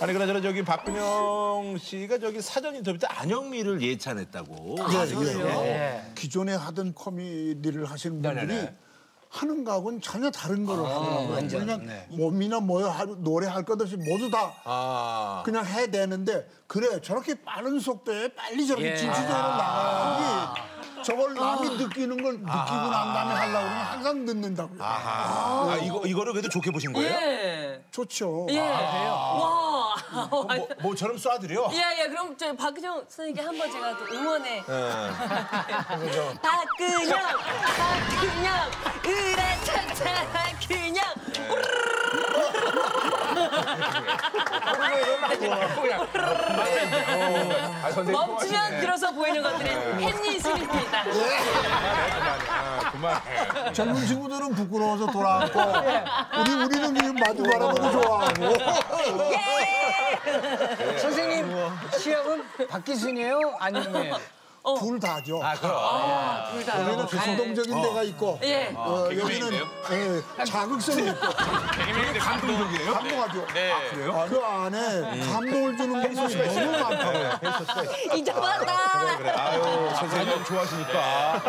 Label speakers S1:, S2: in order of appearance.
S1: 아니 그나저나 저기 박근영 씨가 저기 사전 인터뷰 때 안영미를 예찬했다고.
S2: 예, 예. 기존에 하던 코미디를 하시는 분들이
S1: 네네네.
S2: 하는 거하고는 전혀 다른 거를 하더라고요.
S3: 완전,
S2: 그냥
S3: 네.
S2: 몸이나 뭐 할- 노래할 것 없이 모두 다
S1: 아.
S2: 그냥 해대는데 그래 저렇게 빠른 속도에 빨리 저렇게
S3: 예.
S2: 진취적으로 나가야지 저걸 남이 느끼는 걸 느끼고 난 다음에 하려고 그러면 항상 늦는다고요.
S1: 아, 이거 이거를 그래도 좋게 보신 거예요?
S4: 예.
S2: 좋죠.
S4: 예. 와.
S1: 뭐, 뭐처럼 쏴드려?
S4: 예, 예. 그럼 저 박근영 선생님께 한번 제가 또 응원해.
S1: 네.
S4: 박근영, 박근영, 으라차차 박근영.
S1: 아, 선생님
S4: 멈추면 들어서 보이는 것들이 햇니술입니다.
S1: 아, 그만해.
S2: 젊은 친구들은 부끄러워서 돌아왔고 우리 우리는 이 마주 바라보고 좋아하고
S3: 시합은 박기순이에요? 아니면
S2: 둘 다죠.
S1: 아, 그럼.
S4: 둘 다요.
S2: 우리는 감동적인 데가 있고
S4: 예.
S2: 어, 여기는 예, 자극성이 있고
S1: 감동적이에요?
S2: 감동하죠.
S1: 네. 그래요?
S2: 그 안에 감동을 주는 부분이 너무 많다고.
S4: 잊어봤다.
S1: 그래. 아유, 선생님 너무 좋아하시니까.